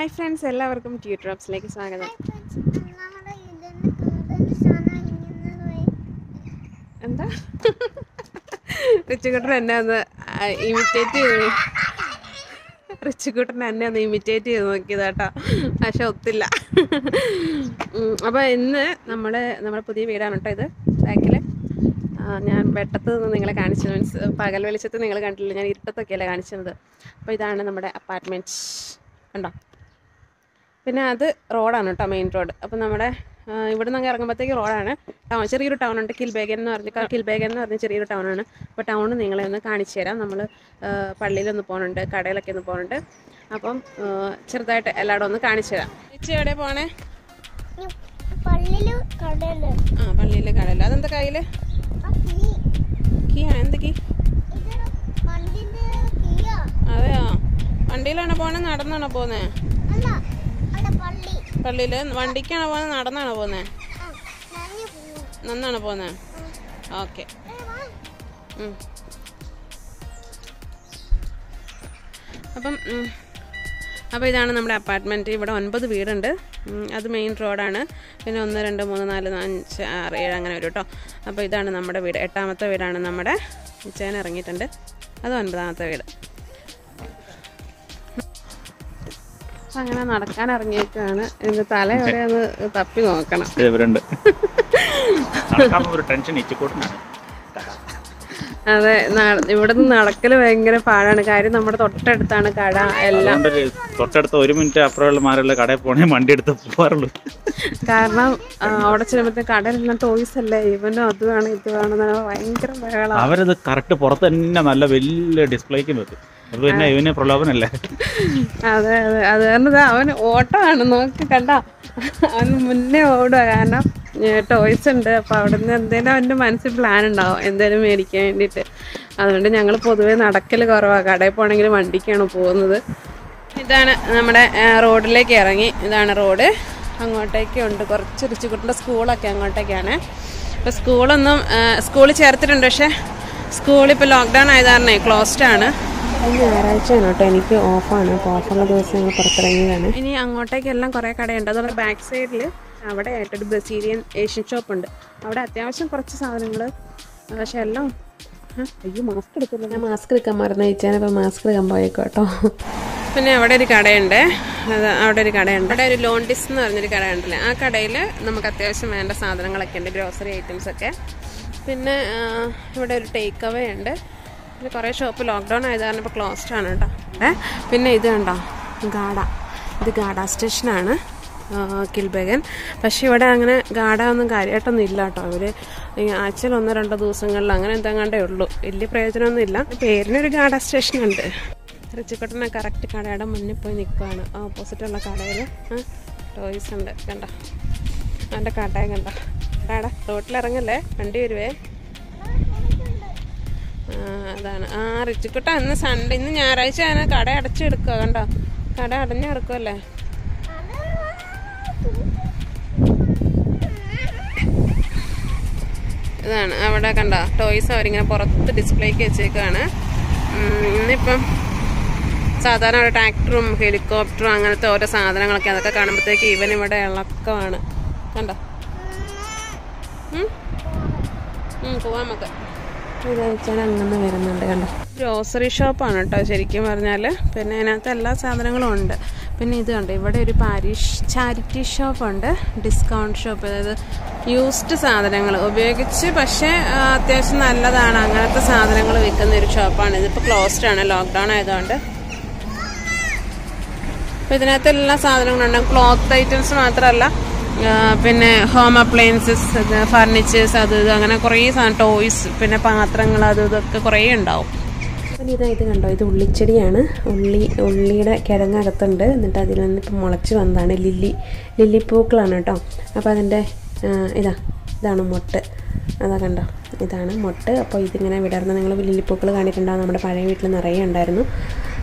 Hi friends എല്ലാവർക്കും ട്യൂ ഡ്രോപ്സിലേക്ക് സ്വാഗതം. എന്താ? റിച്ചുകുട്ടൻ എന്നെ ഒന്ന് ഇമിറ്റേറ്റ് ചെയ്തു റിച്ചുകുട്ടൻ എന്നെ ഒന്ന് ഇമിറ്റേറ്റ് ചെയ്ത് നോക്കിയതാട്ടോ പക്ഷെ ഒത്തില്ല. അപ്പോൾ ഇന്ന് നമ്മൾ നമ്മുടെ പുതിയ വീടാണ് കേട്ടോ ഇത് ബാക്കിൽ ഞാൻ വെട്ടത്ത് നിന്ന് നിങ്ങളെ കാണിച്ചു മീൻസ് പകൽ വെളിച്ചത്ത് നിങ്ങൾ കണ്ടില്ല ഞാൻ ഇരുട്ടത്തൊക്കെയല്ലേ കാണിച്ചത്. അപ്പോൾ ഇതാണ് നമ്മുടെ അപ്പാർട്ട്മെന്റ്സ് കണ്ടോ? പിന്നെ അത് റോഡാണ് കേട്ടോ മെയിൻ റോഡ്. അപ്പം നമ്മുടെ ഇവിടെ നിന്ന് ഇറങ്ങുമ്പോഴത്തേക്ക് റോഡാണ്. ടൗൺ ചെറിയൊരു ടൗൺ ഉണ്ട് കിൽബേഗൻ എന്ന് പറഞ്ഞ കിൽബേഗൻ എന്ന് പറഞ്ഞ ചെറിയൊരു ടൗണാണ് അപ്പോൾ ടൗൺ നിങ്ങളെ ഒന്ന് കാണിച്ചു തരാം. നമ്മൾ പള്ളിയിലൊന്ന് പോകുന്നുണ്ട് കടയിലൊക്കെ ഒന്ന് പോകുന്നുണ്ട് അപ്പം ചെറുതായിട്ട് എല്ലായിടും ഒന്ന് കാണിച്ചു തരാം. ചേച്ചി എവിടെ പോണേ? കടയിൽ. ആ പള്ളിയിൽ കടയിൽ അതെന്താ കയ്യിൽ ആ കീ. ആണ്. എന്ത് കീ? അതെയോ? വണ്ടിയിലാണോ പോണേ? നടന്നാണോ പള്ളി പള്ളിയിൽ വണ്ടിക്കാണോ പോകുന്നത് നടന്നാണോ പോകുന്നത് നന്നാണോ പോകുന്നത് ഓക്കെ. അപ്പം അപ്പം അപ്പോൾ ഇതാണ് നമ്മുടെ അപ്പാർട്ട്മെന്റ്. ഇവിടെ ഒൻപത് വീടുണ്ട്. അത് മെയിൻ റോഡാണ്. പിന്നെ ഒന്ന് രണ്ട് മൂന്ന് നാല് അഞ്ച് ആറ് ഏഴ് അങ്ങനെ വരും കേട്ടോ. അപ്പോൾ ഇതാണ് നമ്മുടെ വീട്. എട്ടാമത്തെ വീടാണ് നമ്മുടെ. ചേന ഇറങ്ങിയിട്ടുണ്ട്. അത് ഒൻപതാമത്തെ വീട്. അങ്ങനെ നടക്കാൻ ഇറങ്ങിയേക്കാണ് എന്റെ തല എവിടെയൊന്ന് തപ്പി നോക്കണം അതെ ഇവിടെ ഇവിടുന്ന് നടക്കൽ ഭയങ്കര പാടാണ്. കാര്യം നമ്മുടെ തൊട്ടടുത്താണ് കട. എല്ലാം തൊട്ടടുത്ത ഒരു മിനിറ്റ് അപ്പുറമുള്ള മാറിയുള്ള കടയിൽ പോണേ വണ്ടി എടുത്ത് പോകാറുള്ളൂ കാരണം അവിടെ ചെല്ലുമ്പോഴത്തെ കടയിലെല്ലാം ടോയ്സ് അല്ലേ? ഇവനും അത് വേണം ഇത് വേണം ഭയങ്കര ബഹളാ. അവരത് കറക്റ്റ് പുറത്ത് തന്നെ നല്ല വലിയ ഡിസ്പ്ലേക്ക് വെക്കും. അത് പിന്നെ ഇവന് പ്രലോഭനല്ലേ? അതെ അതെ. അത് കാരണം ദാ അവന് ഓട്ടമാണ്. നോക്കി കണ്ട. അവന് മുന്നേ ഓടുക കാരണം ടോയ്സ് ഉണ്ട്. അപ്പോൾ അവിടെ നിന്ന് എന്തേലും അവന്റെ മനസ്സിൽ പ്ലാൻ ഉണ്ടാവും. എന്തേലും മേടിക്കാൻ വേണ്ടിട്ട് അതുകൊണ്ട് ഞങ്ങൾ പൊതുവേ നടക്കൽ കുറവാ. കടയിൽ പോകണമെങ്കിൽ വണ്ടിക്കാണ് പോകുന്നത്. ഇതാണ് നമ്മുടെ റോഡിലേക്ക് ഇറങ്ങി. ഇതാണ് റോഡ്. അങ്ങോട്ടേക്കും ഉണ്ട്. കുറച്ച് റിച്ചുകുട്ടിന്റെ സ്കൂളൊക്കെ അങ്ങോട്ടേക്കാണ്. ഇപ്പോൾ സ്കൂളൊന്നും സ്കൂളിൽ ചേർത്തിട്ടുണ്ട്. പക്ഷേ സ്കൂളിപ്പോൾ ലോക്ക്ഡൗൺ ആയത് കാരണേ ക്ലോസ്ഡ് ആണ്. ഞായറാഴ്ചയാണ് കേട്ടോ. എനിക്ക് ഓഫാണ്. അപ്പോൾ ഓഫുള്ള ദിവസം ഞങ്ങൾ പുറത്തിറങ്ങിയതാണ്. ഇനി അങ്ങോട്ടേക്കെല്ലാം കുറേ കടയുണ്ട്. അതുപോലെ ബാക്ക് സൈഡിൽ അവിടെ ആയിട്ടൊരു ബ്രസീലിയൻ ഏഷ്യൻ ഷോപ്പ് ഉണ്ട്. അവിടെ അത്യാവശ്യം കുറച്ച് സാധനങ്ങൾ പക്ഷെ എല്ലാം അയ്യോ മാസ്ക് എടുക്കില്ല ഞാൻ മാസ്ക് എടുക്കാൻ മറന്നു. ചോദിച്ചാൽ അപ്പോൾ മാസ്ക് എടുക്കാൻ പോയേക്കോട്ടോ പിന്നെ അവിടെ ഒരു കടയുണ്ട്. അത് അവിടെ ഒരു കടയുണ്ട്. അവിടെ ഒരു ലോണ്ടിസ് എന്ന് പറഞ്ഞൊരു കടയുണ്ടല്ലേ ആ കടയിൽ നമുക്ക് അത്യാവശ്യം വേണ്ട സാധനങ്ങളൊക്കെ ഉണ്ട്. ഗ്രോസറി ഐറ്റംസ് ഒക്കെ. പിന്നെ ഇവിടെ ഒരു ടേക്ക് അവേ ഉണ്ട്. പിന്നെ കുറേ ഷോപ്പ് ലോക്ക്ഡൗൺ ആയത് കാരണം ഇപ്പോൾ ക്ലോസ്ഡ് ആണ് കേട്ടോ. ഏ? പിന്നെ ഇത് കണ്ടോ? ഗാഡ. ഇത് ഗാഡ സ്റ്റേഷനാണ്. കിൽബഗൻ. പക്ഷെ ഇവിടെ അങ്ങനെ ഗാഡ ഒന്നും കാര്യമായിട്ടൊന്നും ഇല്ല കേട്ടോ. അവർ ആഴ്ചയിൽ ഒന്നോ രണ്ടോ ദിവസങ്ങളിൽ അങ്ങനെ എന്തെങ്ങാണ്ടേ ഉള്ളൂ. വലിയ പ്രയോജനമൊന്നും ഇല്ല. പേരിനൊരു ഗാഡ സ്റ്റേഷൻ ഉണ്ട് റിച്ചിക്കോട്ടനെ കറക്റ്റ് കടയുടെ മുന്നിൽ പോയി നിൽക്കുകയാണ് ഓപ്പോസിറ്റുള്ള കടയിൽ ടോയ്സ് ഉണ്ട്. കണ്ട? അവന്റെ കടയും കണ്ട? കട റോട്ടിലിറങ്ങല്ലേ വണ്ടി വരുവേ? അതാണ്. ആ റിച്ചിക്കുട്ട ഇന്ന് സൺഡേ ഇന്ന് ഞായറാഴ്ച ആണ് കട അടച്ചെടുക്കുക കണ്ടോ? കട അടഞ്ഞു കിടക്കുമല്ലേ ഇതാണ് അവിടെ കണ്ട? ടോയ്സ് അവരിങ്ങനെ പുറത്ത് ഡിസ്പ്ലേക്ക് വെച്ചേക്കാണ് ഇന്നിപ്പം സാധാരണ അവിടെ ട്രാക്ടറും ഹെലികോപ്റ്ററും അങ്ങനത്തെ ഓരോ സാധനങ്ങളൊക്കെ അതൊക്കെ കാണുമ്പോഴത്തേക്ക് ഇവൻ ഇവിടെ ഇളക്കമാണ് കണ്ടോ? പോവാം നമുക്ക്. വരുന്നുണ്ട് കണ്ടോ? ഗ്രോസറി ഷോപ്പാണ് കേട്ടോ ശരിക്കും പറഞ്ഞാൽ പിന്നെ അതിനകത്ത് എല്ലാ സാധനങ്ങളും ഉണ്ട്. പിന്നെ ഇത് കണ്ടോ ഇവിടെ ഒരു പാരിഷ് ചാരിറ്റി ഷോപ്പുണ്ട് ഡിസ്കൗണ്ട് ഷോപ്പ് അതായത് യൂസ്ഡ് സാധനങ്ങൾ ഉപയോഗിച്ച് പക്ഷേ അത്യാവശ്യം നല്ലതാണ്. അങ്ങനത്തെ സാധനങ്ങൾ വിൽക്കുന്ന ഒരു ഷോപ്പാണ് ഇതിപ്പോൾ ക്ലോസ്ഡ് ആണ് ലോക്ക്ഡൗൺ ആയതുകൊണ്ട്. അപ്പോൾ ഇതിനകത്ത് എല്ലാ സാധനങ്ങളും ഉണ്ടാകും ക്ലോത്ത് ഐറ്റംസ് മാത്രമല്ല പിന്നെ ഹോം അപ്ലയൻസസ് ഫർണിച്ചേഴ്സ് അത് ഇത് അങ്ങനെ കുറേ സാധനം ടോയ്സ് പിന്നെ പാത്രങ്ങൾ അത് ഇതൊക്കെ കുറേ ഉണ്ടാവും. പിന്നെ ഇതാ ഇത് കണ്ടോ ഇത് ഉള്ളിച്ചെടിയാണ്. ഉള്ളി ഉള്ളിയുടെ കിഴങ്ങകത്തുണ്ട്. എന്നിട്ട് അതിൽ നിന്ന് ഇപ്പം മുളച്ച് വന്നതാണ് ലില്ലി ലില്ലിപ്പൂക്കളാണ് കേട്ടോ. അപ്പോൾ അതിന്റെ ഇതാ ഇതാണ് മൊട്ട്. അതാ കണ്ടോ ഇതാണ് മൊട്ട്. അപ്പോൾ ഇതിങ്ങനെ വിടർന്ന് നിങ്ങൾ ലില്ലിപ്പൂക്കൾ കണ്ടിട്ടുണ്ടാവും നമ്മുടെ പഴയ വീട്ടിൽ നിറയെ ഉണ്ടായിരുന്നു.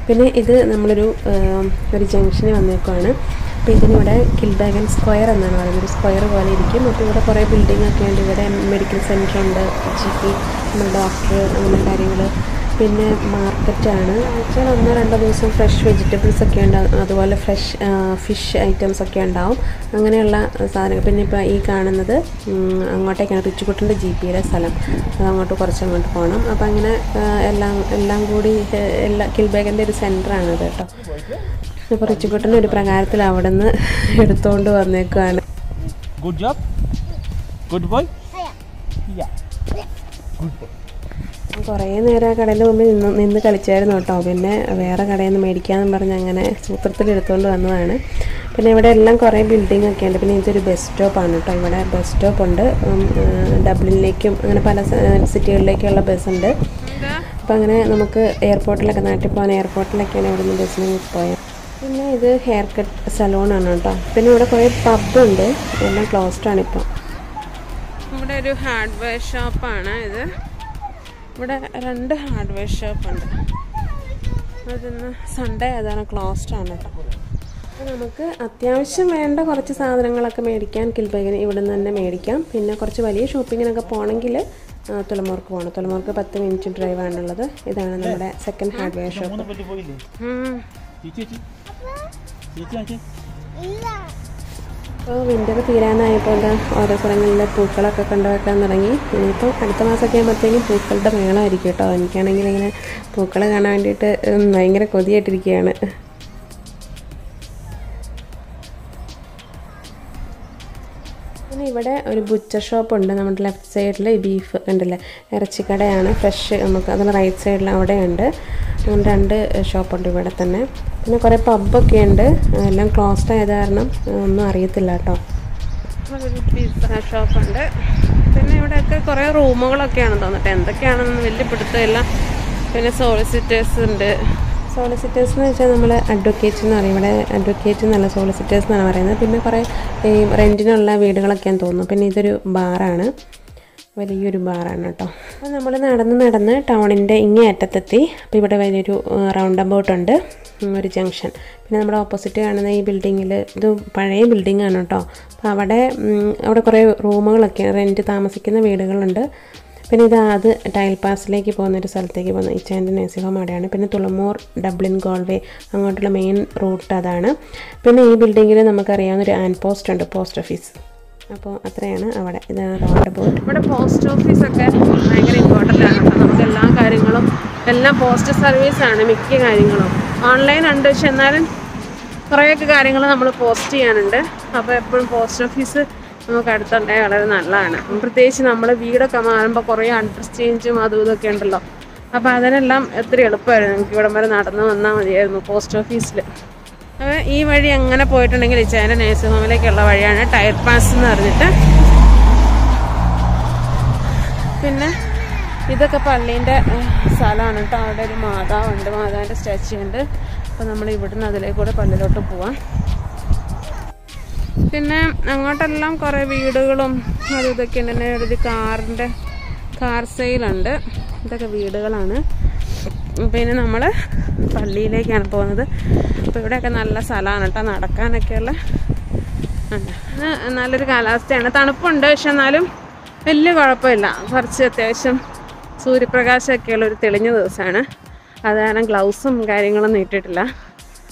പിന്നെ ഇത് നമ്മളൊരു ഒരു ജംഗ്ഷനിൽ വന്നേക്കുവാണ്. അപ്പോൾ ഇതിനിവിടെ കിൽബാഗൻ സ്ക്വയർ എന്നാണ് പറയുന്നത്. ഒരു സ്ക്വയർ പോലെ ഇരിക്കും. അപ്പോൾ ഇവിടെ കുറേ ബിൽഡിംഗ് ഒക്കെ ഉണ്ട്. ഇവിടെ മെഡിക്കൽ സെന്റർ ഉണ്ട്. ജി പി നമ്മുടെ ഡോക്ടർ അങ്ങനെ കാര്യങ്ങൾ പിന്നെ മാർക്കറ്റാണ്. വെച്ചാൽ ഒന്നോ രണ്ടോ ദിവസം ഫ്രഷ് വെജിറ്റബിൾസ് ഒക്കെ ഉണ്ടാകും അതുപോലെ ഫ്രഷ് ഫിഷ് ഐറ്റംസ് ഒക്കെ ഉണ്ടാവും. അങ്ങനെയുള്ള സാധനങ്ങൾ. പിന്നെ ഇപ്പോൾ ഈ കാണുന്നത് അങ്ങോട്ടേക്കാണ്. റിച്ചുകുട്ടന്റെ ജി പിയുടെ സ്ഥലം. അത് അങ്ങോട്ട് കുറച്ച് അങ്ങോട്ട് പോകണം അപ്പോൾ അങ്ങനെ എല്ലാം എല്ലാം കൂടി എല്ലാ കിൽബേഗിന്റെ ഒരു സെന്ററാണ് ഇത് കേട്ടോ. അപ്പോൾ റിച്ചുകുട്ടൻ ഒരു പ്രകാരത്തിൽ അവിടെ നിന്ന് എടുത്തുകൊണ്ട് വന്നേക്കുവാണ് good job good boy good boy കുറേ നേരം കടയിൽ മുമ്പിൽ നിന്ന് നിന്ന് കളിച്ചായിരുന്നു കേട്ടോ. പിന്നെ വേറെ കടയിൽ നിന്ന് മേടിക്കാമെന്ന് പറഞ്ഞ് അങ്ങനെ സൂത്രത്തിൽ എടുത്തുകൊണ്ട് വന്നതാണ്. പിന്നെ ഇവിടെ എല്ലാം കുറേ ബിൽഡിംഗ് ഒക്കെ ഉണ്ട്. പിന്നെ ഇതൊരു ബസ് സ്റ്റോപ്പാണ് കേട്ടോ. ഇവിടെ ബസ് സ്റ്റോപ്പ് ഉണ്ട്. ഡബ്ലിനിലേക്കും അങ്ങനെ പല സിറ്റികളിലേക്കുള്ള ബസ് ഉണ്ട്. അപ്പോൾ അങ്ങനെ നമുക്ക് എയർപോർട്ടിലൊക്കെ നാട്ടിൽ പോകാൻ എയർപോർട്ടിലൊക്കെയാണ് ഇവിടുന്ന് ബസ്സിന് പോയത്. പിന്നെ ഇത് ഹെയർ കട്ട് സലൂണാണ് കേട്ടോ. പിന്നെ ഇവിടെ കുറേ പബ്ബുണ്ട് എല്ലാം ക്ലോസ്ഡ് ആണ് ഇപ്പം. ഇവിടെ ഒരു ഹാർഡ്വെയർ ഷോപ്പാണ് ഇത്. ഇവിടെ രണ്ട് ഹാർഡ്വെയർ ഷോപ്പുണ്ട് അതിന്ന് സൺഡേ അതാണ് ക്ലോസ്ഡ് ആണ് കേട്ടോ അപ്പോൾ നമുക്ക് അത്യാവശ്യം വേണ്ട കുറച്ച് സാധനങ്ങളൊക്കെ മേടിക്കാൻ കിൽബൈഗിന് ഇവിടെ നിന്ന് തന്നെ മേടിക്കാം. പിന്നെ കുറച്ച് വലിയ ഷോപ്പിങ്ങിനൊക്കെ പോകണമെങ്കിൽ തുളമൂർക്ക് പോകണം. തുളമൂർക്ക് പത്ത് മിനിറ്റ് ഡ്രൈവ് ആണുള്ളത്. ഇതാണ് നമ്മുടെ സെക്കൻഡ് ഹാർഡ്വെയർ ഷോപ്പ് ഇപ്പോൾ വിന്റർ തീരാനായപ്പോൾ ഓരോ സ്ഥലങ്ങളിൽ പൂക്കളൊക്കെ കൊണ്ടുവെക്കാൻ തുടങ്ങി. ഇനിയിപ്പോൾ അടുത്ത മാസമൊക്കെ ആകുമ്പോഴത്തേക്കും പൂക്കളുടെ മേളമായിരിക്കും കേട്ടോ. എനിക്കാണെങ്കിൽ ഇങ്ങനെ പൂക്കൾ കാണാൻ വേണ്ടിയിട്ട് ഭയങ്കര കൊതിയായിട്ടിരിക്കുകയാണ്. പിന്നെ ഇവിടെ ഒരു ബുച്ചർ ഷോപ്പ് ഉണ്ട്. നമ്മുടെ ലെഫ്റ്റ് സൈഡിൽ ബീഫ് ഉണ്ടല്ലേ ഇറച്ചിക്കടയാണ്. ഫ്രഷ് നമുക്ക് അതിന് റൈറ്റ് സൈഡിൽ അവിടെ ഉണ്ട് അങ്ങനെ രണ്ട് ഷോപ്പുണ്ട് ഇവിടെ തന്നെ. പിന്നെ കുറേ പബ്ബൊക്കെ ഉണ്ട്. എല്ലാം ക്ലോസ്ഡ് ആയത് കാരണം ഒന്നും അറിയത്തില്ല കേട്ടോ. പിസ്സ ഷോപ്പുണ്ട് പിന്നെ ഇവിടെയൊക്കെ കുറേ റൂമുകളൊക്കെയാണ് തോന്നിട്ട് എന്തൊക്കെയാണെന്ന് വലിയ പിടുത്തമില്ല. പിന്നെ സോളിസിറ്റേഴ്സ് ഉണ്ട്. സോളിസിറ്റേഴ്സ് എന്ന് വെച്ചാൽ നമ്മൾ അഡ്വക്കേറ്റ് എന്ന് പറയും. ഇവിടെ അഡ്വക്കേറ്റ് എന്നല്ല സോളിസിറ്റേഴ്സ് എന്നാണ് പറയുന്നത്. പിന്നെ കുറേ ഈ റെന്റിനുള്ള വീടുകളൊക്കെയാണ് തോന്നുന്നു. പിന്നെ ഇതൊരു ബാറാണ് വലിയൊരു ബാറാണ് കേട്ടോ. അപ്പോൾ നമ്മൾ നടന്ന് നടന്ന് ടൗണിന്റെ ഇങ്ങേ അറ്റത്തെത്തി അപ്പോൾ ഇവിടെ വലിയൊരു റൗണ്ട് അബൌട്ട് ഉണ്ട്. ഒരു ജംഗ്ഷൻ. പിന്നെ നമ്മുടെ ഓപ്പോസിറ്റ് കാണുന്ന ഈ ബിൽഡിങ്ങിൽ ഇത് പഴയ ബിൽഡിംഗ് ആണ് കേട്ടോ. അപ്പോൾ അവിടെ അവിടെ കുറേ റൂമുകളൊക്കെ റെന്റ് താമസിക്കുന്ന വീടുകളുണ്ട്. പിന്നെ ഇത് അത് ടൈൽ പാസിലേക്ക് പോകുന്ന ഒരു സ്ഥലത്തേക്ക് പോകുന്ന. ഇച്ചാന്റെ നേഴ്സിംഗ് ഹോം അവിടെയാണ്. പിന്നെ തുളമൂർ ഡബ്ലിൻ ഗോൾവേ അങ്ങോട്ടുള്ള മെയിൻ റൂട്ട് അതാണ്. പിന്നെ ഈ ബിൽഡിങ്ങിൽ നമുക്കറിയാവുന്ന ഒരു ആൻഡ് പോസ്റ്റ് ഉണ്ട് പോസ്റ്റ് ഓഫീസ്. അപ്പോൾ അത്രയാണ് അവിടെ ഇതാണ് റോഡ് ബോർഡ് ഇവിടെ പോസ്റ്റ് ഓഫീസൊക്കെ ഭയങ്കര ഇമ്പോർട്ടന്റ് ആണ്. കേട്ടോ നമുക്ക് എല്ലാ കാര്യങ്ങളും എല്ലാം പോസ്റ്റ് സർവീസാണ് മിക്ക കാര്യങ്ങളും. ഓൺലൈൻ ഉണ്ട് പക്ഷെ എന്നാലും കുറേയൊക്കെ കാര്യങ്ങൾ നമ്മൾ പോസ്റ്റ് ചെയ്യാനുണ്ട്. അപ്പോൾ എപ്പോഴും പോസ്റ്റ് ഓഫീസ് നമുക്ക് അടുത്തുണ്ടെങ്കിൽ വളരെ നല്ലതാണ്. പ്രത്യേകിച്ച് നമ്മൾ വീടൊക്കെ മാറുമ്പോൾ കുറേ അഡ്രസ് ചേഞ്ചും അതും ഇതൊക്കെ ഉണ്ടല്ലോ. അപ്പോൾ അതിനെല്ലാം എത്ര എളുപ്പമായിരുന്നു. നമുക്ക് ഇവിടം വരെ നടന്നു വന്നാൽ മതിയായിരുന്നു പോസ്റ്റ് ഓഫീസിൽ അപ്പോൾ ഈ വഴി അങ്ങനെ പോയിട്ടുണ്ടെങ്കിൽ ഇച്ചാന്റെ നേഴ്സിംഗ് ഹോമിലേക്കുള്ള വഴിയാണ് ടയർ പാസ് എന്ന് പറഞ്ഞിട്ട്. പിന്നെ ഇതൊക്കെ പള്ളീന്റെ സ്ഥലമാണ് കേട്ടോ. അവിടെ ഒരു മാതാവുണ്ട്. മാതാവിന്റെ സ്റ്റാച്ചു ഉണ്ട്. അപ്പോൾ നമ്മൾ ഇവിടുന്ന് അതിലേക്കൂടെ പള്ളിയിലോട്ട് പോവാം. പിന്നെ അങ്ങോട്ടെല്ലാം കുറേ വീടുകളും അതും ഇതൊക്കെ ഉണ്ട്. കാറിന്റെ ഒരു കാർ സെയിലുണ്ട് ഇതൊക്കെ വീടുകളാണ്. പിന്നെ നമ്മൾ പള്ളിയിലേക്കാണ് പോകുന്നത്. അപ്പോൾ ഇവിടെയൊക്കെ നല്ല സ്ഥലമാണ് കേട്ടോ നടക്കാനൊക്കെയുള്ള. നല്ലൊരു കാലാവസ്ഥയാണ്. തണുപ്പുണ്ട് പക്ഷെ എന്നാലും വലിയ കുഴപ്പമില്ല. കുറച്ച് അത്യാവശ്യം സൂര്യപ്രകാശമൊക്കെയുള്ള ഒരു തെളിഞ്ഞ ദിവസമാണ്. അത് കാരണം ഗ്ലൗസും കാര്യങ്ങളൊന്നും ഇട്ടിട്ടില്ല.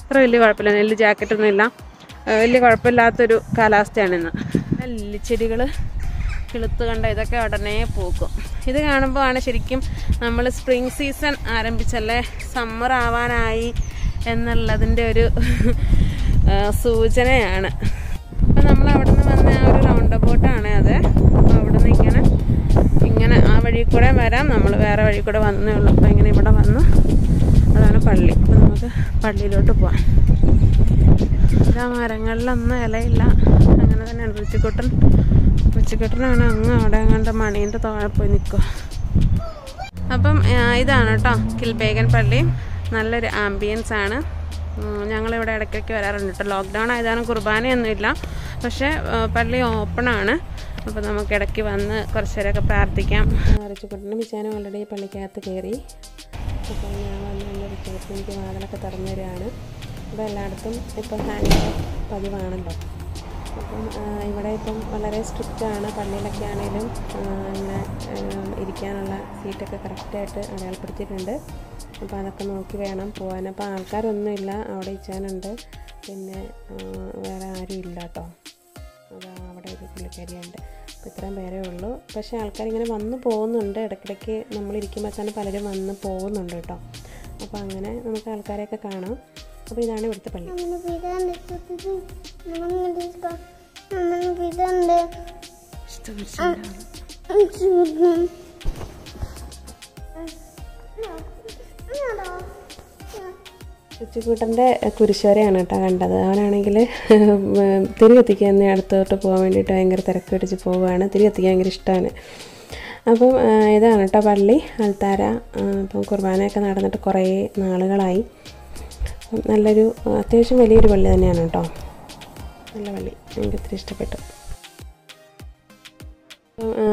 അത്ര വലിയ കുഴപ്പമില്ല. നെല്ല് ജാക്കറ്റൊന്നും ഇല്ല ഏഹ് വലിയ കുഴപ്പമില്ലാത്തൊരു കാലാവസ്ഥയാണ് ഇന്ന്. ലില്ലിച്ചെടികൾ കിളുത്ത് കണ്ട ഇതൊക്കെ ഉടനെ പൂക്കും. ഇത് കാണുമ്പോൾ ആണ് ശരിക്കും നമ്മൾ സ്പ്രിങ് സീസൺ ആരംഭിച്ചല്ലേ? സമ്മർ ആവാനായി എന്നുള്ളതിന്റെ ഒരു സൂചനയാണ്. അപ്പം നമ്മൾ അവിടെ നിന്ന് വന്ന ആ ഒരു റൗണ്ട് ബോട്ടാണ് അത്. അപ്പോൾ അവിടെ നിന്ന് ഇങ്ങനെ ഇങ്ങനെ ആ വഴി കൂടെ വരാം. നമ്മൾ വേറെ വഴി കൂടെ വന്നേ ഉള്ളൂ. അപ്പോൾ ഇങ്ങനെ ഇവിടെ വന്നു. അതാണ് പള്ളി. അപ്പോൾ നമുക്ക് പള്ളിയിലോട്ട് പോവാം. ആ മരങ്ങളിലൊന്നും ഇലയില്ല. അങ്ങനെ തന്നെ രുചിക്കുട്ടൻ രുചിക്കുട്ടനാണ് അങ്ങ് അവിടെ അങ്ങോട്ട് മണീന്റെ താഴെ പോയി നിൽക്കുക അപ്പം ഇതാണ് കേട്ടോ കിൽബേഗൻ പള്ളി. നല്ലൊരു ആംബിയൻസ് ആണ്. ഞങ്ങളിവിടെ ഇടയ്ക്കൊക്കെ വരാറുണ്ട് കേട്ടോ. ലോക്ക്ഡൗൺ ആയതാണ് കുർബാനയൊന്നുമില്ല പക്ഷേ പള്ളി ഓപ്പണാണ് ആണ്. അപ്പോൾ നമുക്ക് ഇടയ്ക്ക് വന്ന് കുറച്ച് നേരമൊക്കെ പ്രാർത്ഥിക്കാം. രുചിക്കുട്ടനും മിച്ചാനും ഓൾറെഡി പള്ളിക്കകത്ത് കയറി അപ്പോൾ ഞാൻ വന്ന് രുചിക്കുട്ടൻ എനിക്ക് വാതിലൊക്കെ തുറന്നു തരികയാണ്. അപ്പോൾ എല്ലായിടത്തും ഇപ്പോൾ ഹാൻഡ് പതിവാണല്ലോ. അപ്പം ഇവിടെ ഇപ്പം വളരെ സ്ട്രിക്റ്റ് ആണ്. പള്ളിയിലൊക്കെ ആണെങ്കിലും ഇങ്ങനെ ഇരിക്കാനുള്ള സീറ്റൊക്കെ കറക്റ്റായിട്ട് അടയാളപ്പെടുത്തിയിട്ടുണ്ട്. അപ്പോൾ അതൊക്കെ നോക്കി വേണം പോകാൻ അപ്പോൾ ആൾക്കാരൊന്നുമില്ല അവിടെ ഇച്ചാനുണ്ട് പിന്നെ വേറെ ആരും ഇല്ല കേട്ടോ. അത് അവിടെ ഒരു പുള്ളിക്കാരിയുണ്ട്. അപ്പോൾ ഇത്രയും പേരേ ഉള്ളൂ. പക്ഷേ ആൾക്കാരിങ്ങനെ വന്ന് പോകുന്നുണ്ട്. ഇടയ്ക്കിടയ്ക്ക് നമ്മളിരിക്കുമ്പോൾ തന്നെ പലരും വന്ന് പോകുന്നുണ്ട് കേട്ടോ. അപ്പോൾ അങ്ങനെ നമുക്ക് ആൾക്കാരെയൊക്കെ കാണാം. അപ്പോൾ ഇതാണ് ഇവിടുത്തെ പള്ളി ഉച്ചക്കൂട്ടന്റെ കുരിശോരയാണ് കേട്ടോ കണ്ടത്. അവനാണെങ്കിൽ തിരി കത്തിക്കാൻ അടുത്തോട്ട് പോകാൻ വേണ്ടിയിട്ട് ഭയങ്കര തിരക്ക് പിടിച്ച് പോവുകയാണ്. തിരി കത്തിക്കാൻ ഭയങ്കര ഇഷ്ടമാണ്. അപ്പം ഇതാണ് കേട്ടോ പള്ളി അൽത്താര. അപ്പം കുർബാനയൊക്കെ നടന്നിട്ട് കുറേ നാളുകളായി. നല്ലൊരു അത്യാവശ്യം വലിയൊരു പള്ളി തന്നെയാണ് കേട്ടോ. നല്ല പള്ളി. എനിക്ക് ഒത്തിരി ഇഷ്ടപ്പെട്ടു.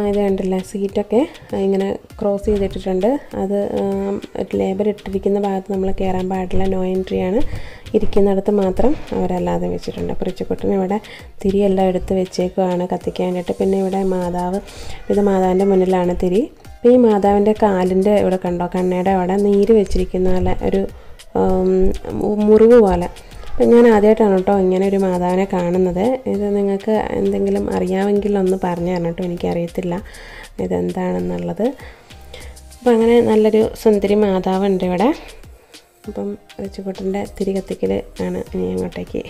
ഇത് കണ്ടില്ല സീറ്റൊക്കെ ഇങ്ങനെ ക്രോസ് ചെയ്തിട്ടിട്ടുണ്ട്. അത് ലേബർ ഇട്ടിരിക്കുന്ന ഭാഗത്ത് നമ്മൾ കയറാൻ പാടില്ല. നോ എൻട്രി ആണ്. ഇരിക്കുന്നിടത്ത് മാത്രം അവരല്ലാതെ വെച്ചിട്ടുണ്ട്. അപ്പോൾ റിച്ചുക്കുട്ടൻ ഇവിടെ തിരിയെല്ലാം എടുത്ത് വെച്ചേക്കുവാണ് കത്തിക്കാൻ വേണ്ടിയിട്ട്. പിന്നെ ഇവിടെ മാതാവ് ഇത് മാതാവിന്റെ മുന്നിലാണ് തിരി. അപ്പോൾ ഈ മാതാവിന്റെ കാലിന്റെ ഇവിടെ കണ്ടോ കണ്ണയുടെ അവിടെ നീര് വെച്ചിരിക്കുന്ന പോലെ ഒരു മുറിവ് പോലെ. അപ്പം ഞാൻ ആദ്യമായിട്ടാണ് കേട്ടോ ഇങ്ങനെ ഒരു മാതാവിനെ കാണുന്നത്. ഇത് നിങ്ങൾക്ക് എന്തെങ്കിലും അറിയാമെങ്കിൽ ഒന്ന് പറഞ്ഞു തരണം കേട്ടോ. എനിക്കറിയത്തില്ല ഇതെന്താണെന്നുള്ളത്. അപ്പം അങ്ങനെ നല്ലൊരു സുന്ദരി മാതാവുണ്ട് ഇവിടെ. അപ്പം റിച്ചുകുട്ടന്റെ തിരി കത്തിക്കൽ ആണ് ഇനി അങ്ങോട്ടേക്ക്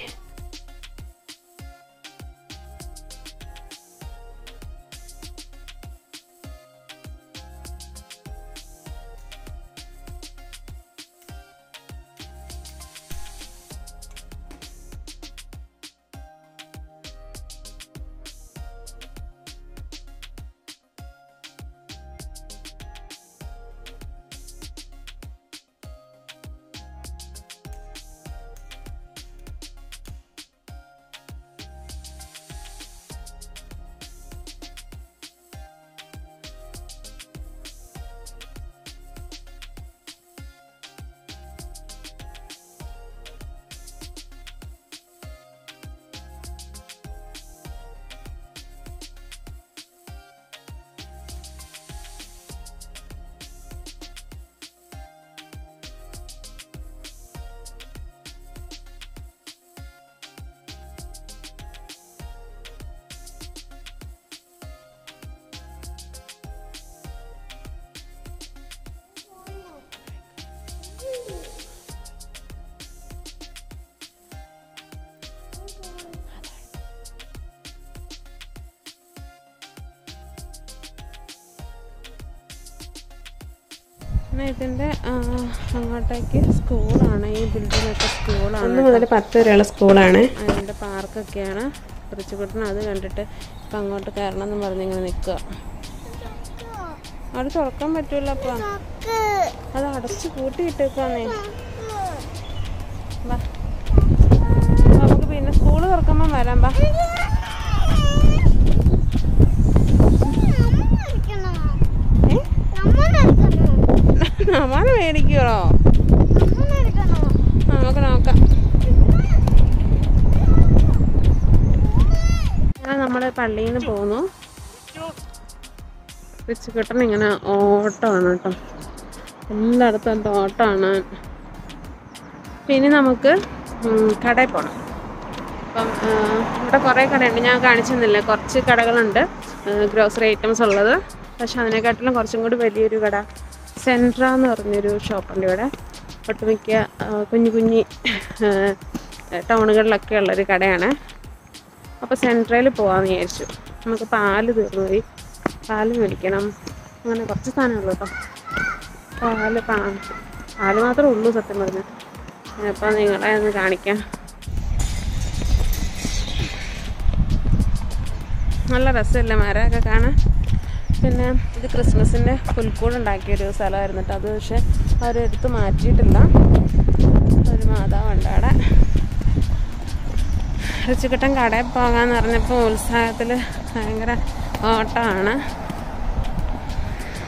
പിന്നെ ഇതിന്റെ അങ്ങോട്ടേക്ക് സ്കൂളാണ്. ഈ ബിൽഡിങ്ങൊക്കെ സ്കൂളാണ് ഒന്ന് മുതൽ പത്ത് വരെയുള്ള സ്കൂളാണ്. അതിന്റെ പാർക്കൊക്കെയാണ്. റിച്ചുകുട്ടൻ അത് കണ്ടിട്ട് ഇപ്പം അങ്ങോട്ട് കയറണം എന്ന് പറഞ്ഞ് ഇങ്ങനെ നിൽക്കുക അവിടെ തുറക്കാൻ പറ്റൂല അപ്പം. അത് അടച്ച് വാ. നമുക്ക് പിന്നെ സ്കൂൾ തുറക്കുമ്പം വരാം. ബാ നമ്മ മേടിക്കണോ നമുക്ക് നോക്കാം. നമ്മൾ പള്ളിയിൽ നിന്ന് പോന്നു. റിച്ചുകെട്ടൻ ഇങ്ങനെ ഓട്ടമാണ് കേട്ടോ. എല്ലായിടത്തും എന്താ ഓട്ടമാണ്. പിന്നെ നമുക്ക് കടയിൽ പോകണം അപ്പം ഇവിടെ കുറേ കടയുണ്ട്. ഞാൻ കാണിച്ചെന്നില്ല കുറച്ച് കടകളുണ്ട്. ഗ്രോസറി ഐറ്റംസ് ഉള്ളത്. പക്ഷെ അതിനെക്കാട്ടിലും കുറച്ചും കൂടി വലിയൊരു കട. സെൻട്ര എന്ന് പറഞ്ഞൊരു ഷോപ്പുണ്ട് ഇവിടെ. ഒട്ടുമിക്ക കുഞ്ഞു കുഞ്ഞി ടൗണുകളിലൊക്കെ ഉള്ളൊരു കടയാണ്. അപ്പോൾ സെൻട്രയിൽ പോകാമെന്ന് വിചാരിച്ചു. നമുക്ക് പാൽ തീർന്നു പോയി പാൽ മേടിക്കണം. അങ്ങനെ കുറച്ച് സാധനമുള്ളൂ കേട്ടോ പാൽ പാ പാൽ മാത്രമേ ഉള്ളൂ സത്യം പറഞ്ഞു. അപ്പോൾ നിങ്ങളെ ഒന്ന് കാണിക്കാം. നല്ല രസമല്ലേ മരമൊക്കെ കാണാൻ? പിന്നെ ഇത് ക്രിസ്മസിന്റെ പുൽക്കൂട് ഉണ്ടാക്കിയൊരു സ്ഥലമായിരുന്നു കേട്ടോ അത് പക്ഷെ അവരെടുത്ത് മാറ്റിയിട്ടില്ല. ഒരു മാതാവുണ്ട് അവിടെ. റിച്ചുകുട്ടൻ കടയിൽ പോകാന്ന് പറഞ്ഞപ്പോൾ ഉത്സാഹത്തിൽ ഭയങ്കര ഓട്ടമാണ്.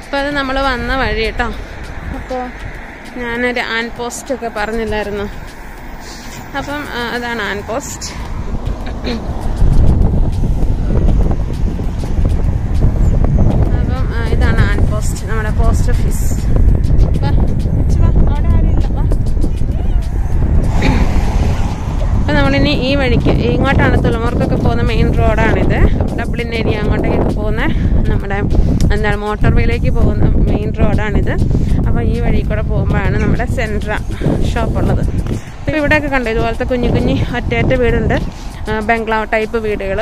അപ്പോൾ അത് നമ്മൾ വന്ന വഴി കേട്ടോ അപ്പോൾ ഞാനൊരു ആൻ പോസ്റ്റ് ഒക്കെ പറഞ്ഞില്ലായിരുന്നു. അപ്പം അതാണ് ആൻ പോസ്റ്റ്. പോസ്റ്റ് ഓഫീസ് വാ, ഇച്ചി വാ, അവിടെ ആരുമില്ല, വാ. അപ്പൊ നമ്മളിനി ഈ വഴിക്ക് ഇങ്ങോട്ടാണ് തുളമൂർക്കൊക്കെ പോകുന്ന മെയിൻ റോഡാണിത് ഡബ്ലിൻ ഏരിയ അങ്ങോട്ടേക്കൊക്കെ പോകുന്ന നമ്മുടെ എന്താണ് മോട്ടോർ വേയിലേക്ക് പോകുന്ന മെയിൻ റോഡാണിത് അപ്പോൾ ഈ വഴി കൂടെ പോകുമ്പോഴാണ് നമ്മുടെ സെൻട്ര ഷോപ്പുള്ളത് അപ്പോൾ ഇവിടെയൊക്കെ കണ്ടു ഇതുപോലത്തെ കുഞ്ഞു കുഞ്ഞു ഒറ്റയറ്റ വീടുണ്ട്. ബംഗ്ലാവ് ടൈപ്പ് വീടുകൾ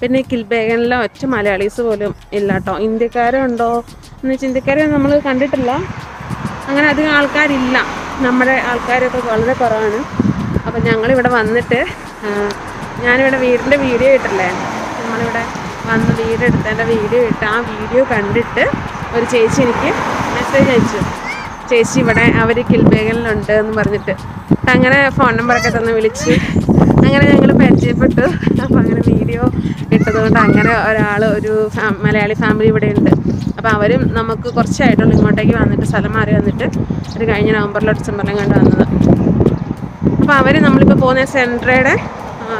പിന്നെ കിൽബേഗനിലെ ഒറ്റ മലയാളീസ് പോലും ഇല്ല കേട്ടോ ഇന്ത്യക്കാരുണ്ടോ എന്ന് വെച്ചാൽ ഇന്ത്യക്കാരെ നമ്മൾ കണ്ടിട്ടില്ല. അങ്ങനെ അധികം ആൾക്കാരില്ല. നമ്മുടെ ആൾക്കാരൊക്കെ വളരെ കുറവാണ്. അപ്പം ഞങ്ങളിവിടെ വന്നിട്ട് ഞാനിവിടെ വീടിന്റെ വീഡിയോ ഇട്ടില്ലേ? നമ്മളിവിടെ വന്ന് വീടെടുത്തതിന്റെ വീഡിയോ ഇട്ട് ആ വീഡിയോ കണ്ടിട്ട് ഒരു ചേച്ചി എനിക്ക് മെസ്സേജ് അയച്ചു. ചേച്ചി ഇവിടെ അവർ കിൽബേഗലിലുണ്ട് എന്ന് പറഞ്ഞിട്ട്. അങ്ങനെ ഫോൺ നമ്പറൊക്കെ തന്ന് വിളിച്ച്. അങ്ങനെ ഞങ്ങൾ പരിചയപ്പെട്ടു. അപ്പോൾ അങ്ങനെ വീഡിയോ ഇട്ടതുകൊണ്ട് അങ്ങനെ ഒരാൾ ഒരു മലയാളി ഫാമിലി ഇവിടെ ഉണ്ട്. അപ്പോൾ അവരും നമുക്ക് കുറച്ചായിട്ടുള്ളൂ ഇങ്ങോട്ടേക്ക് വന്നിട്ട് സ്ഥലം മാറി വന്നിട്ട് ഒരു കഴിഞ്ഞ നവംബറിലോ ഡിസംബറിലും കണ്ട് വന്നത്. അപ്പോൾ അവർ നമ്മളിപ്പോൾ പോകുന്ന സെൻട്രയുടെ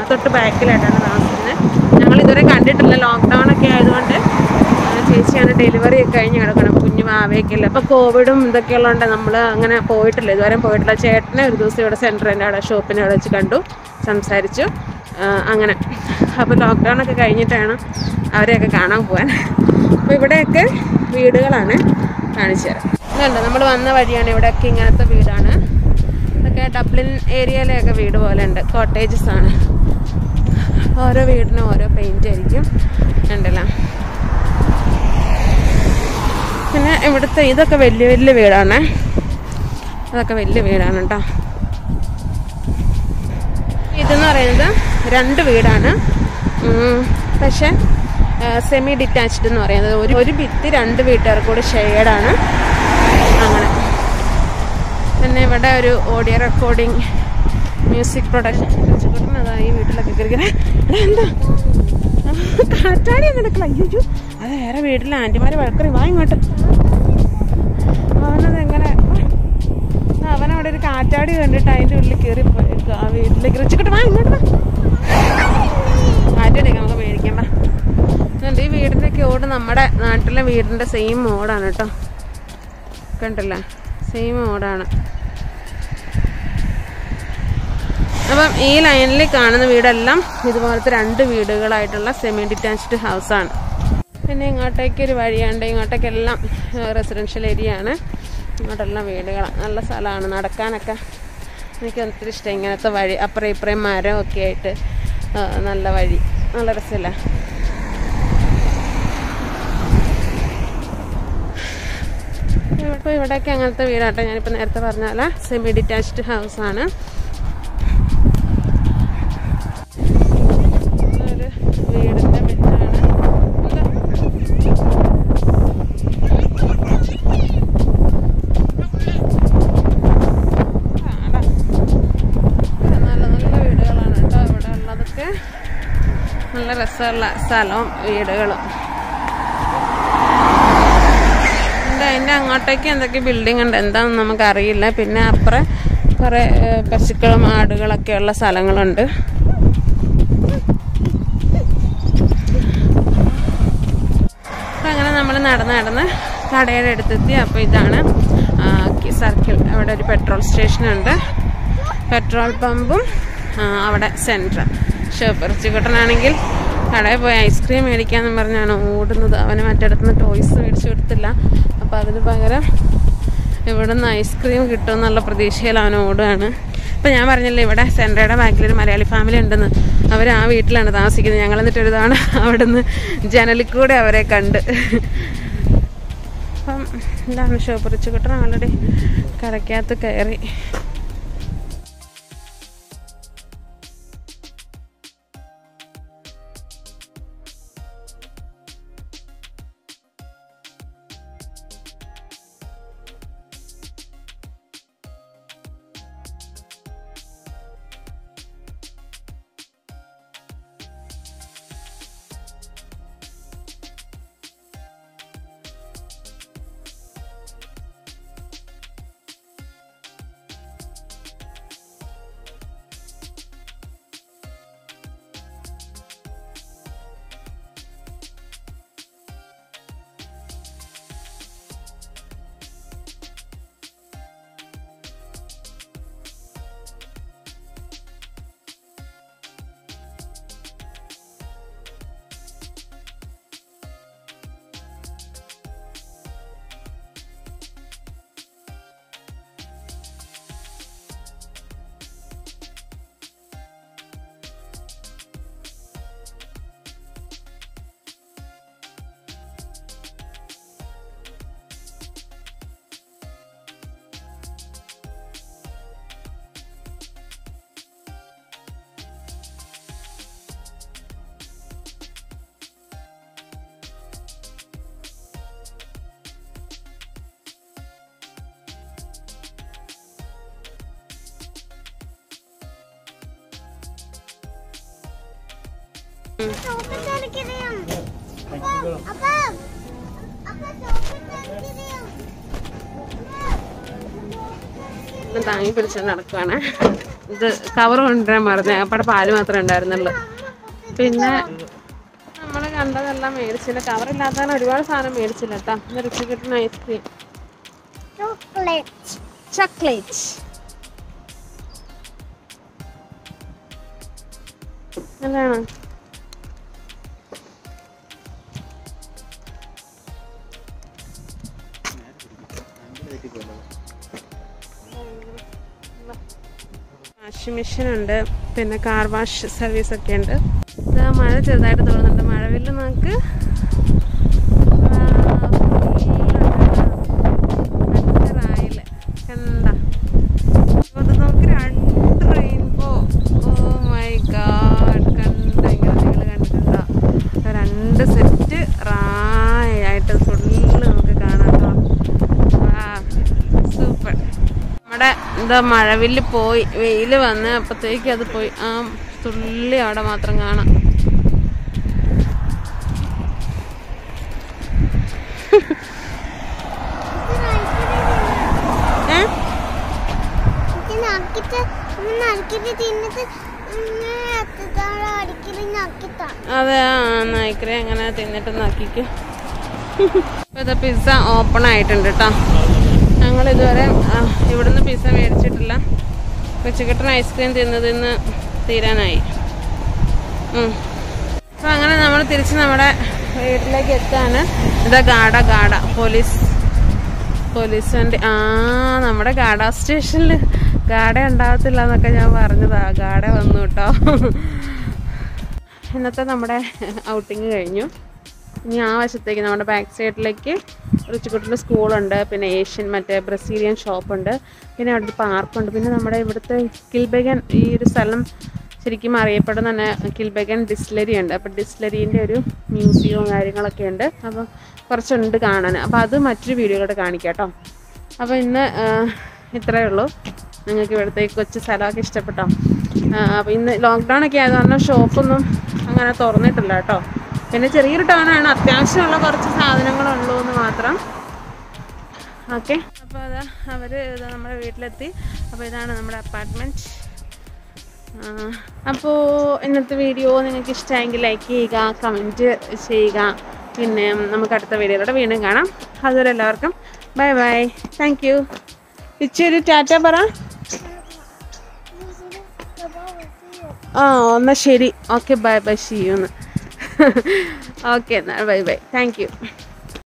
തൊട്ട് ബാക്കിലായിട്ടാണ് താമസിക്കുന്നത് ഞങ്ങൾ ഇതുവരെ കണ്ടിട്ടില്ല. ലോക്ക്ഡൗൺ ഒക്കെ ആയതുകൊണ്ട് ചേച്ചിയാണ് ഡെലിവറി ഒക്കെ കഴിഞ്ഞ് കിടക്കണം കുഞ്ഞു ആവേക്കില്ല അപ്പോൾ കോവിഡും ഇതൊക്കെ ഉള്ളതുകൊണ്ട് നമ്മൾ അങ്ങനെ പോയിട്ടില്ല. ഇതുവരെ പോയിട്ടില്ല. ചേട്ടനെ ഒരു ദിവസം ഇവിടെ സെന്ററിന്റെ അവിടെ ഷോപ്പിന്റെ അവിടെ വെച്ച് കണ്ടു സംസാരിച്ചു. അങ്ങനെ. അപ്പോൾ ലോക്ക്ഡൗൺ ഒക്കെ കഴിഞ്ഞിട്ടാണ് അവരെയൊക്കെ കാണാൻ പോകാൻ അപ്പോൾ ഇവിടെയൊക്കെ വീടുകളാണ് കാണിച്ചു തരാം. ഇതുണ്ട്. നമ്മൾ വന്ന വഴിയാണ് ഇവിടെയൊക്കെ ഇങ്ങനത്തെ വീടാണ്. ഇതൊക്കെ ഡബ്ലിൻ ഏരിയയിലെയൊക്കെ വീട് പോലെ ഉണ്ട്. കോട്ടേജസ് ആണ്. ഓരോ വീടിനും ഓരോ പെയിന്റ് ആയിരിക്കും. ഉണ്ടല്ലോ. പിന്നെ ഇവിടുത്തെ ഇതൊക്കെ വലിയ വലിയ വീടാണ്. അതൊക്കെ വലിയ വീടാണ് കേട്ടോ ഇതെന്ന് പറയുന്നത് രണ്ട് വീടാണ്. പക്ഷെ സെമി ഡിറ്റാച്ച്ഡ് എന്ന് പറയുന്നത്. ഒരു ഒരു ഭിത്തി രണ്ട് വീട്ടുകാർക്ക് കൂടി ഷെയർഡാണ് അങ്ങനെ. പിന്നെ ഇവിടെ ഒരു ഓഡിയോ റെക്കോർഡിങ് മ്യൂസിക് പ്രൊഡക്ഷൻ അതാ ഈ വീട്ടിലൊക്കെ കയറി എന്താ കാറ്റാടി നടക്കില്ല അയ്യോ. അത് വേറെ ആന്റിമാർ വഴക്കറി. വാ ഇങ്ങോട്ട്. അവനത് എങ്ങനെ? അവനവിടെ ഒരു കാറ്റാടി കണ്ടിട്ട് അതിന്റെ ഉള്ളിൽ കയറി. ആ വീട്ടിലേക്ക് വെച്ചിട്ട് വാ ഇങ്ങോട്ട് വാ. നമുക്ക് മേടിക്കണ്ട ഈ വീടിന്റെ ക്യൂട് നമ്മുടെ നാട്ടിലെ വീടിന്റെ സെയിം മോഡാണ് കേട്ടോ. കണ്ടില്ല? സെയിം മോഡാണ് അപ്പം ഈ ലൈനിൽ കാണുന്ന വീടെല്ലാം ഇതുപോലത്തെ രണ്ട് വീടുകളായിട്ടുള്ള സെമി ഡിറ്റാച്ച്ഡ് ഹൗസാണ് പിന്നെ ഇങ്ങോട്ടേക്ക് ഒരു വഴിയുണ്ട്. ഇങ്ങോട്ടേക്കെല്ലാം റെസിഡൻഷ്യൽ ഏരിയ ആണ്. ഇങ്ങോട്ടെല്ലാം വീടുകളാണ് നല്ല സ്ഥലമാണ്. നടക്കാനൊക്കെ എനിക്ക് ഒത്തിരി ഇഷ്ടം. ഇങ്ങനത്തെ വഴി അപ്പുറം ഇപ്പുറം മരം ഒക്കെ ആയിട്ട് നല്ല വഴി. നല്ല രസമില്ല ഇപ്പോൾ ഇവിടെയൊക്കെ അങ്ങനത്തെ വീടാട്ടോ. ഞാനിപ്പോൾ നേരത്തെ പറഞ്ഞ പോലെ സെമി ഡിറ്റാച്ച്ഡ് ഹൗസ് രസമുള്ള സ്ഥലവും വീടുകളും. അതിന്റെ അങ്ങോട്ടേക്ക് എന്തൊക്കെ ബിൽഡിംഗ് ഉണ്ട്? എന്താണെന്ന് നമുക്കറിയില്ല. പിന്നെ അപ്പുറം കുറേ പശുക്കളും ആടുകളൊക്കെ ഉള്ള സ്ഥലങ്ങളുണ്ട്. അപ്പം അങ്ങനെ നമ്മൾ നടന്ന് നടന്ന് കടയുടെ അടുത്തെത്തി. അപ്പോൾ ഇതാണ് സർക്കിൾ. അവിടെ ഒരു പെട്രോൾ സ്റ്റേഷനുണ്ട്. പെട്രോൾ പമ്പും അവിടെ സെന്റർ ഷോപ്പർ ഇറച്ചിക്കുട്ടനാണെങ്കിൽ കടയിൽ പോയി ഐസ്ക്രീം മേടിക്കാമെന്ന് പറഞ്ഞാണ് ഓടുന്നത്. അവന് മറ്റിടത്തുനിന്ന് ടോയ്സ് മേടിച്ചു കൊടുത്തില്ല. അപ്പോൾ അതിന് പകരം ഇവിടുന്ന് ഐസ്ക്രീം കിട്ടുമെന്നുള്ള പ്രതീക്ഷയിൽ അവൻ ഓടുകയാണ് ഇപ്പം ഞാൻ പറഞ്ഞില്ലേ ഇവിടെ സെൻട്രയുടെ ബാക്കിൽ ഒരു മലയാളി ഫാമിലി ഉണ്ടെന്ന്. അവർ ആ വീട്ടിലാണ് താമസിക്കുന്നത്. ഞങ്ങൾ എന്നിട്ട് ഒരു തവണ അവിടുന്ന് ജനലിൽ കൂടെ അവരെ കണ്ട്. അപ്പം എന്താണ് ഷോപ്പ്? റിച്ച് കിട്ടണ ആൾറെഡി കടക്കകത്ത് കയറി. താങ്ങി പിടിച്ചോണ്ട് നടക്കുവാണ്. ഇത് കവർ കൊണ്ടുവരാൻ മറന്നേ. അപ്പടെ പാൽ മാത്രമേ ഉണ്ടായിരുന്നുള്ളൂ. പിന്നെ നമ്മൾ കണ്ടതെല്ലാം മേടിച്ചില്ല. കവർ ഇല്ലാത്തതാണ് ഒരുപാട് സാധനം മേടിച്ചില്ല കേട്ടോ. നിറച്ച് കിട്ടുന്ന ഐസ്ക്രീം ചോക്ലേറ്റ് നല്ലതാണോ. വാഷിംഗ് മെഷീൻ ഉണ്ട് പിന്നെ കാർ വാഷ് സർവീസ് ഒക്കെ ഉണ്ട്. മഴ ചെറുതായിട്ട് തോന്നുന്നുണ്ട് മഴവില്ല നമുക്ക് എന്താ മഴവിൽ പോയി വെയിൽ വന്ന് അപ്പത്തേക്ക് അത് പോയി. ആ തുള്ളി അവിടെ മാത്രം കാണാം. അതെ നായ്ക്കരെ അങ്ങനെ തിന്നിട്ട് നോക്കിക്കും ഇപ്പൊ പിസ്സ ഓപ്പൺ ആയിട്ടുണ്ട് കേട്ടോ ഞങ്ങൾ ഇതുവരെ ഇവിടുന്ന് പിസ്സ മേടിച്ചിട്ടില്ല. ഉച്ചക്കിട്ടൻ ഐസ്ക്രീം തിന്നത് ഇന്ന് തീരാനായി. അപ്പൊ അങ്ങനെ നമ്മൾ തിരിച്ച് നമ്മുടെ വീട്ടിലേക്ക് എത്താണ്? ഇതാ ഗാഡ ഗാഡ. പോലീസ് പോലീസ് വണ്ടി ആ നമ്മുടെ ഗാഡ സ്റ്റേഷനിൽ ഗാഡ ഉണ്ടാകത്തില്ല എന്നൊക്കെ ഞാൻ പറഞ്ഞതാ. ഗാഡ വന്നു കേട്ടോ. ഇന്നത്തെ നമ്മുടെ ഔട്ടിങ് കഴിഞ്ഞു. ഇനി ആ വശത്തേക്ക് നമ്മുടെ ബാക്ക് സൈഡിലേക്ക് റിച്ചുകുട്ടിന്റെ സ്കൂളുണ്ട് പിന്നെ ഏഷ്യൻ മറ്റേ ബ്രസീലിയൻ ഷോപ്പുണ്ട് പിന്നെ അവിടെ ഒരു പാർക്കുണ്ട് പിന്നെ നമ്മുടെ ഇവിടുത്തെ കിൽബെഗൻ ഈ ഒരു സ്ഥലം ശരിക്കും അറിയപ്പെടുന്ന തന്നെ കിൽബെഗൻ ഡിസ്ലറി ഉണ്ട്. അപ്പോൾ ഡിസ്ലറീന്റെ ഒരു മ്യൂസിയവും കാര്യങ്ങളൊക്കെ ഉണ്ട്. അപ്പം കുറച്ചുണ്ട് കാണാൻ. അപ്പോൾ അത് മറ്റൊരു വീഡിയോയിലൂടെ കാണിക്കാം കേട്ടോ. അപ്പോൾ ഇന്ന് ഇത്രയേ ഉള്ളൂ. നിങ്ങൾക്ക് ഇവിടുത്തെ കൊച്ചു സ്ഥലമൊക്കെ ഇഷ്ടപ്പെട്ടോ? അപ്പോൾ ഇന്ന് ലോക്ക്ഡൗൺ ഒക്കെ ആയത് കാരണം ഷോപ്പൊന്നും അങ്ങനെ തുറന്നിട്ടില്ല കേട്ടോ. പിന്നെ ചെറിയൊരു ടൗണാണ് അത്യാവശ്യമുള്ള കുറച്ച് സാധനങ്ങളുള്ളൂ എന്ന് മാത്രം. ഓക്കെ അപ്പോൾ അതാ അവർ നമ്മുടെ വീട്ടിലെത്തി. അപ്പോൾ ഇതാണ് നമ്മുടെ അപ്പാർട്ട്മെന്റ് അപ്പോൾ ഇന്നത്തെ വീഡിയോ നിങ്ങൾക്ക് ഇഷ്ടമായെങ്കിൽ ലൈക്ക് ചെയ്യുക കമന്റ് ചെയ്യുക. പിന്നെ നമുക്ക് അടുത്ത വീഡിയോയിലൂടെ വീണ്ടും കാണാം. അതുപോലെ എല്ലാവർക്കും ബൈ ബൈ താങ്ക് യു ഇച്ചൊരു ടാറ്റ പറ. ആ എന്നാൽ ശരി. ഓക്കെ ബൈ ബൈ ഷിയൂന്ന് ഓക്കെ എന്നാൽ ബൈ ബൈ താങ്ക് യു